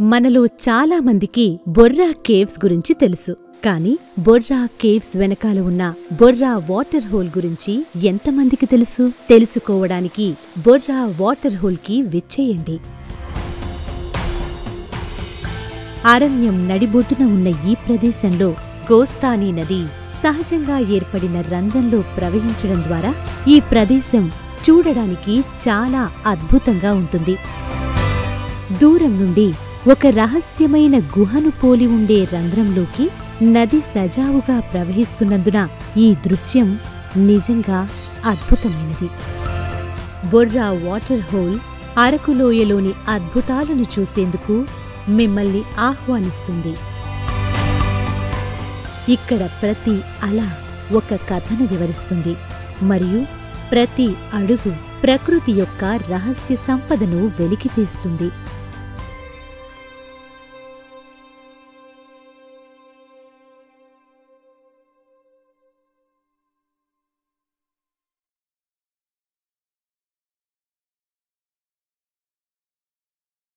మనలో చాలా మందికి బొర్రా కేవ్స్ గురించి తెలుసు. కానీ బొర్రా కేవ్స్ వెనకాల ఉన్న బొర్రా వాటర్ హోల్ గురించి ఎంతమందికి తెలుసు? తెలుసుకోవడానికి బొర్రా వాటర్ హోల్కి విచ్చేయండి. అరణ్యం నడిబొడ్డున ఉన్న ఈ ప్రదేశంలో గోస్తానీ నది సహజంగా ఏర్పడిన రంధ్రంలో ప్రవహించడం ద్వారా ఈ ప్రదేశం చూడడానికి చాలా అద్భుతంగా ఉంటుంది. దూరం నుండి ఒక రహస్యమైన గుహను పోలి ఉండే రంధ్రంలోకి నది సజావుగా ప్రవహిస్తున్నందున ఈ దృశ్యం నిజంగా అద్భుతమైనది. బొర్రా వాటర్ హోల్ అరకులోయలోని అద్భుతాలను చూసేందుకు మిమ్మల్ని ఆహ్వానిస్తుంది. ఇక్కడ ప్రతి అల ఒక కథను వివరిస్తుంది. మరియు ప్రతి అడుగు ప్రకృతి యొక్క రహస్య సంపదను వెలికితీస్తుంది.